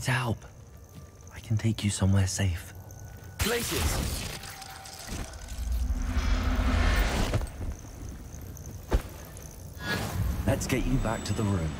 to help. I can take you somewhere safe. Places. Let's get you back to the room.